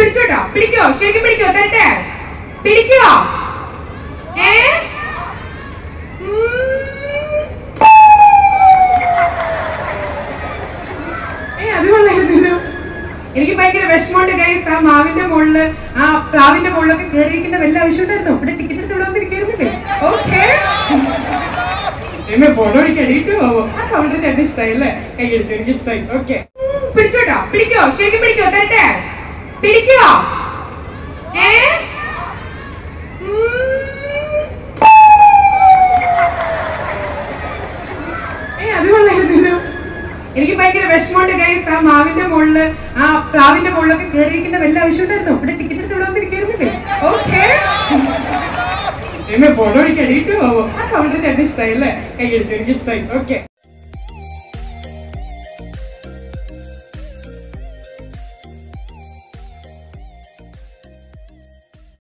പിടിച്ചോട്ടോ പിടിക്കോ ശരിക്കും പിടിക്കോ തരട്ടെ? പിടിക്കോ? ഏ? എനിക്ക് ഭയങ്കര വിഷമമുണ്ട് ഗൈസ് ആ മാവിന്റെ മുകളിൽ ആ പ്ലാവിന്റെ മുകളിലൊക്കെ കയറിയിരിക്കുന്ന വല്ല ആവശ്യമുണ്ടായിരുന്നു ഇവിടെ ടിക്കറ്റ് എടുത്ത് ഇവിടെ വന്നിരിക്കുന്നില്ലേ ഓക്കെ. ഫോട്ടോ എണീറ്റ് പോവോ. ആ കൗണ്ടർ ചേട്ടൻ ഇഷ്ടമായി അല്ലേ? കൈ അടിച്ചു എനിക്ക് ഇഷ്ടമായി ഓക്കെ പിടിച്ചോട്ടോ പിടിക്കോ ശരിക്കും പിടിക്കോ തരട്ടെ പിടിക്കോ ഏ ഉം. ഏ അത് കൊള്ളായിരുന്നല്ലോ എനിക്ക് ഭയങ്കര വിഷമമുണ്ട് ഗൈസ് ആ മാവിന്റെ മുകളിൽ ആ പ്ലാവിന്റെ മുകളിലൊക്കെ കയറിയിരിക്കുന്ന വല്ല ആവശ്യമുണ്ടായിരുന്നു ഇവിടെ ടിക്കറ്റ് എടുത്ത് ഇവിടെ വന്നിരിക്കുന്നില്ലേ ഓക്കെ ഫോട്ടോ എണീറ്റ് പോവോ? ആ കൗണ്ടർ ചേട്ടൻ ഇഷ്ടമായി അല്ലേ? കൈ അടിച്ചു എനിക്ക് ഇഷ്ടമായി ഓക്കെ